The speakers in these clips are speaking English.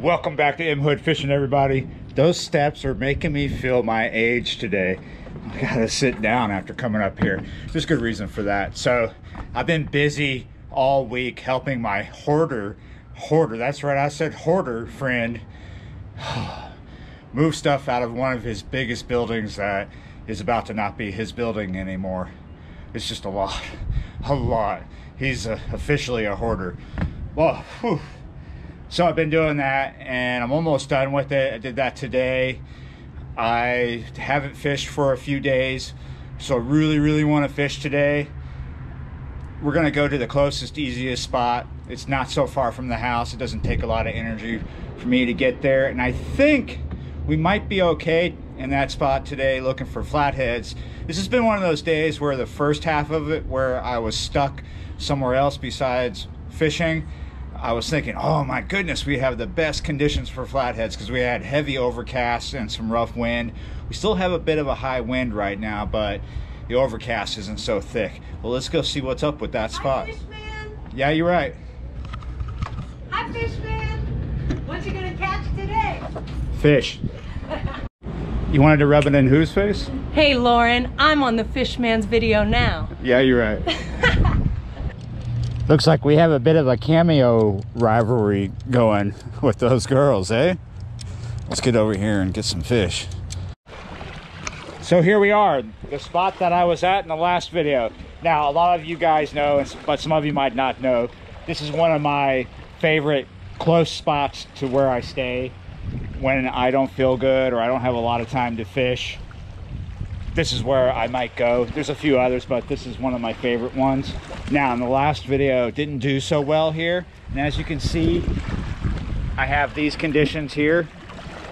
Welcome back to M Hood Fishing, everybody. Those steps are making me feel my age today. I gotta sit down after coming up here. There's good reason for that. So I've been busy all week helping my hoarder, hoarder, that's right, I said hoarder friend, move stuff out of one of his biggest buildings that is about to not be his building anymore. It's just a lot, a lot. He's uh, officially a hoarder. Well, whew. So I've been doing that and I'm almost done with it. I did that today. I haven't fished for a few days, so I really, really want to fish today. We're gonna go to the closest, easiest spot. It's not so far from the house. It doesn't take a lot of energy for me to get there. And I think we might be okay in that spot today looking for flatheads. This has been one of those days where the first half of it where I was stuck somewhere else besides fishing I was thinking, oh my goodness, we have the best conditions for flatheads because we had heavy overcast and some rough wind. We still have a bit of a high wind right now, but the overcast isn't so thick. Well, let's go see what's up with that spot. Hi, Fishman. Yeah, you're right. Hi, Fishman. What you gonna catch today? Fish. You wanted to rub it in whose face? Hey, Lauren. I'm on the Fishman's video now. Yeah, you're right. Looks like we have a bit of a cameo rivalry going with those girls, eh? Let's get over here and get some fish. So here we are, the spot that I was at in the last video. Now, a lot of you guys know, but some of you might not know, this is one of my favorite close spots to where I stay when I don't feel good or I don't have a lot of time to fish this is where I might go. There's a few others, but this is one of my favorite ones. Now, in the last video, didn't do so well here. And as you can see, I have these conditions here.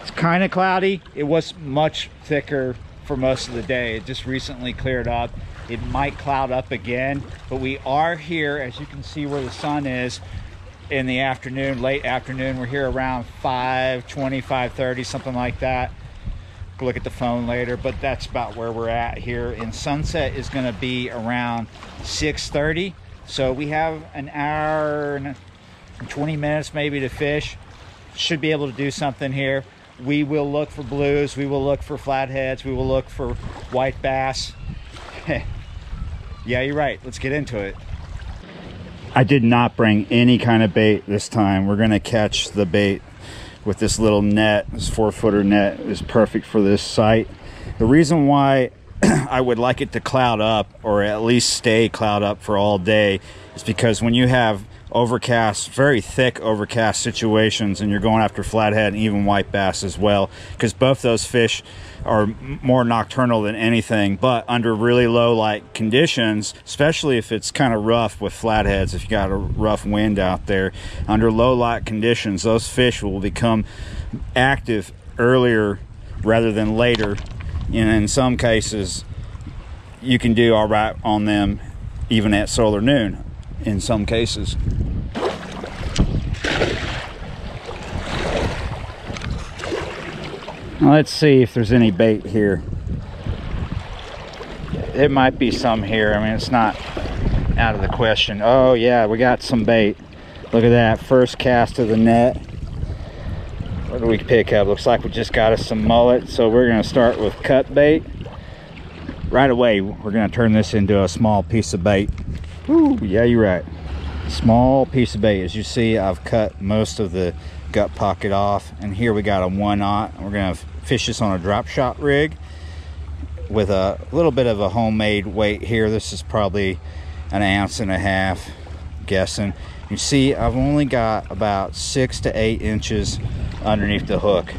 It's kind of cloudy. It was much thicker for most of the day. It just recently cleared up. It might cloud up again, but we are here, as you can see where the sun is, in the afternoon, late afternoon. We're here around 5, 20, 5.30, something like that look at the phone later but that's about where we're at here. And sunset is going to be around 6:30. so we have an hour and 20 minutes maybe to fish. Should be able to do something here. We will look for blues. We will look for flatheads. We will look for white bass. Yeah you're right. Let's get into it. I did not bring any kind of bait this time. We're gonna catch the bait with this little net, this four footer net is perfect for this site. The reason why I would like it to cloud up or at least stay cloud up for all day is because when you have overcast, very thick overcast situations, and you're going after flathead and even white bass as well, because both those fish are more nocturnal than anything. But under really low light conditions, especially if it's kind of rough with flatheads, if you got a rough wind out there, under low light conditions, those fish will become active earlier rather than later. And in some cases, you can do all right on them even at solar noon in some cases. Let's see if there's any bait here. It might be some here. I mean, it's not out of the question. Oh yeah, we got some bait. Look at that, first cast of the net. What do we pick up? Looks like we just got us some mullet. So we're gonna start with cut bait. Right away, we're gonna turn this into a small piece of bait. Ooh, yeah, you're right. Small piece of bait. As you see, I've cut most of the gut pocket off. And here we got a one aught. We're gonna fish this on a drop shot rig with a little bit of a homemade weight here. This is probably an ounce and a half, guessing. You see, I've only got about six to eight inches underneath the hook.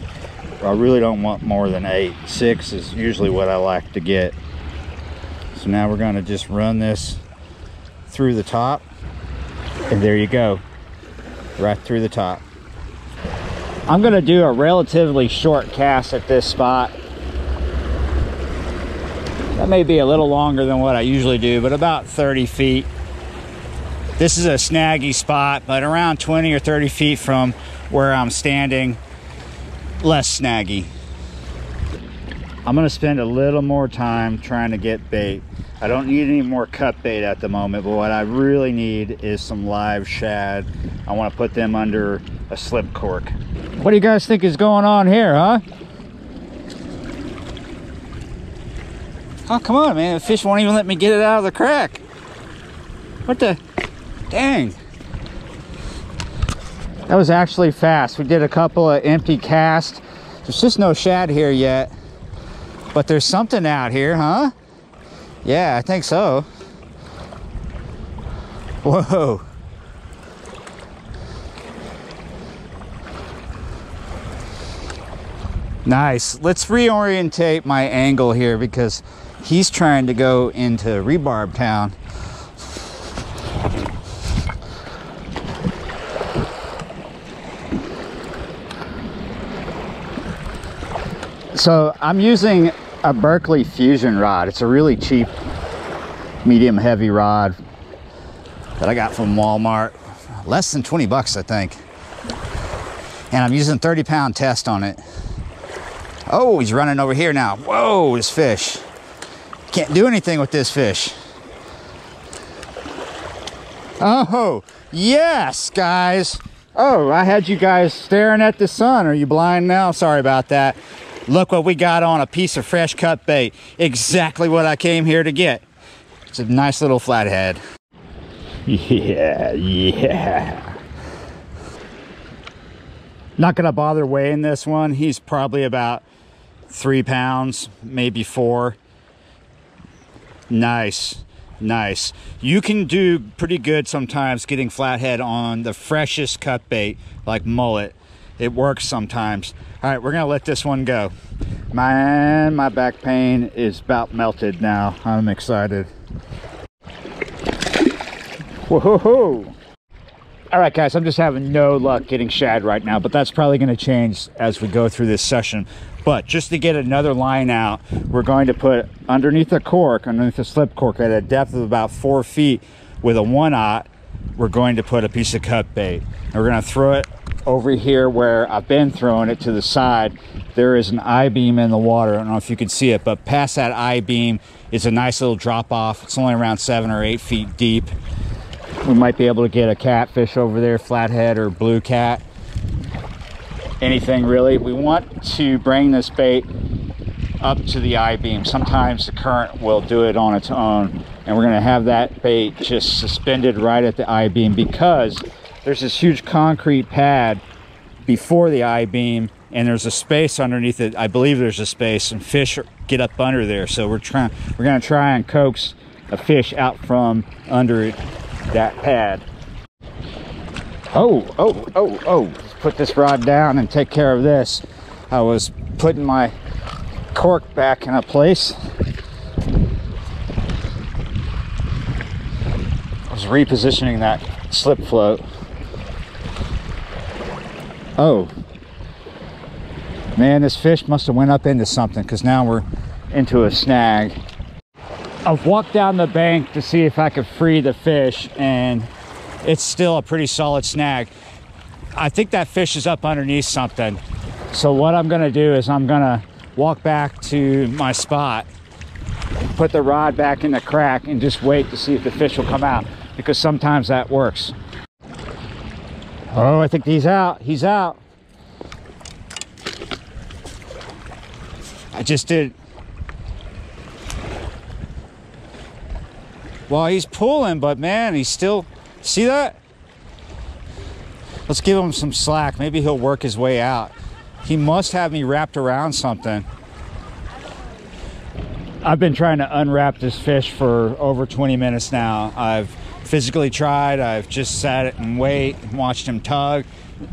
I really don't want more than eight. Six is usually what I like to get. So now we're gonna just run this through the top and there you go right through the top. I'm gonna do a relatively short cast at this spot. That may be a little longer than what I usually do but about 30 feet. This is a snaggy spot but around 20 or 30 feet from where I'm standing less snaggy I'm gonna spend a little more time trying to get bait. I don't need any more cut bait at the moment, but what I really need is some live shad. I wanna put them under a slip cork. What do you guys think is going on here, huh? Oh, come on, man. The fish won't even let me get it out of the crack. What the? Dang. That was actually fast. We did a couple of empty casts. There's just no shad here yet. But there's something out here, huh? Yeah, I think so. Whoa. Nice. Let's reorientate my angle here because he's trying to go into rebarb town. So I'm using a Berkley Fusion rod. It's a really cheap, medium heavy rod that I got from Walmart. Less than 20 bucks, I think. And I'm using 30 pound test on it. Oh, he's running over here now. Whoa, this fish. Can't do anything with this fish. Oh, yes, guys. Oh, I had you guys staring at the sun. Are you blind now? Sorry about that. Look what we got on a piece of fresh cut bait. Exactly what I came here to get. It's a nice little flathead. Yeah, yeah. Not gonna bother weighing this one. He's probably about three pounds, maybe four. Nice, nice. You can do pretty good sometimes getting flathead on the freshest cut bait like mullet. It works sometimes. All right, we're gonna let this one go. Man, my back pain is about melted now. I'm excited. Whoa! All right, guys, I'm just having no luck getting shad right now, but that's probably gonna change as we go through this session. But just to get another line out, we're going to put underneath the cork, underneath the slip cork at a depth of about four feet with a one aught, we're going to put a piece of cut bait. And we're gonna throw it over here where I've been throwing it to the side, there is an I-beam in the water. I don't know if you can see it, but past that I-beam is a nice little drop off. It's only around seven or eight feet deep. We might be able to get a catfish over there, flathead or blue cat. Anything really. We want to bring this bait up to the I-beam. Sometimes the current will do it on its own. And we're gonna have that bait just suspended right at the I-beam because there's this huge concrete pad before the I-beam and there's a space underneath it. I believe there's a space and fish get up under there. So we're trying, we're gonna try and coax a fish out from under that pad. Oh, oh, oh, oh, put this rod down and take care of this. I was putting my cork back in a place. I was repositioning that slip float. Oh. Man, this fish must have went up into something because now we're into a snag. I've walked down the bank to see if I could free the fish and it's still a pretty solid snag. I think that fish is up underneath something. So what I'm gonna do is I'm gonna walk back to my spot, put the rod back in the crack and just wait to see if the fish will come out because sometimes that works. Oh, I think he's out. He's out. I just did. Well, he's pulling, but man, he's still. See that? Let's give him some slack. Maybe he'll work his way out. He must have me wrapped around something. I've been trying to unwrap this fish for over 20 minutes now. I've physically tried. I've just sat and wait, and watched him tug.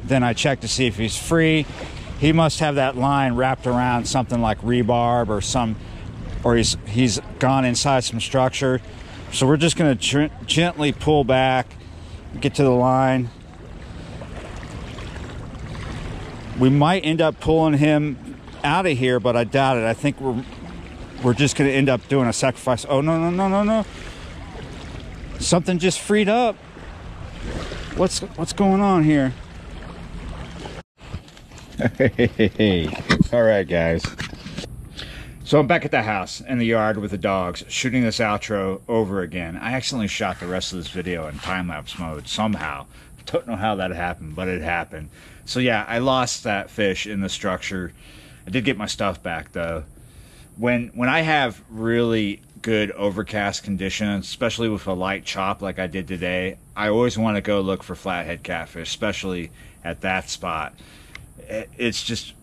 Then I checked to see if he's free. He must have that line wrapped around something like rebarb or some, or he's he's gone inside some structure. So we're just going to gently pull back, get to the line. We might end up pulling him out of here, but I doubt it. I think we're we're just going to end up doing a sacrifice. Oh no no no no no! Something just freed up. What's what's going on here? Hey, All right, guys. So I'm back at the house in the yard with the dogs, shooting this outro over again. I accidentally shot the rest of this video in time lapse mode somehow. Don't know how that happened, but it happened. So yeah, I lost that fish in the structure. I did get my stuff back though. When when I have really good overcast conditions, especially with a light chop like I did today, I always want to go look for flathead catfish, especially at that spot. It's just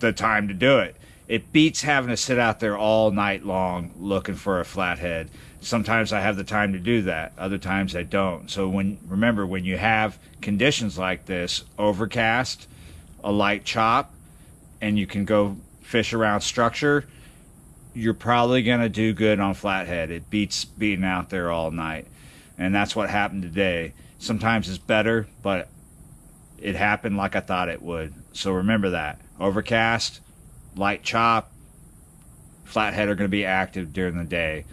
the time to do it it beats having to sit out there all night long looking for a flathead. Sometimes I have the time to do that. Other times I don't. So when remember when you have conditions like this, overcast, a light chop, and you can go fish around structure, you're probably going to do good on flathead. It beats being out there all night. And that's what happened today. Sometimes it's better, but it happened like I thought it would. So remember that. Overcast, light chop, flathead are going to be active during the day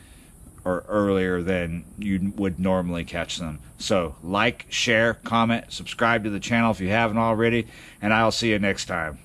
or earlier than you would normally catch them. So, like, share, comment, subscribe to the channel if you haven't already, and I'll see you next time.